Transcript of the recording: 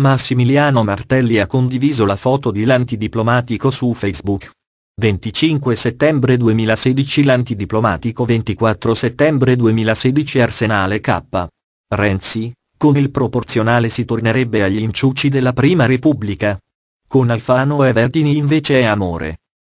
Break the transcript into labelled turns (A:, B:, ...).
A: Massimiliano Martelli ha condiviso la foto di l'antidiplomatico su Facebook. 25 settembre 2016 L'antidiplomatico 24 settembre 2016 Arsenale K. Renzi, con il proporzionale si tornerebbe agli inciuci della Prima Repubblica. Con Alfano e Verdini invece è amore.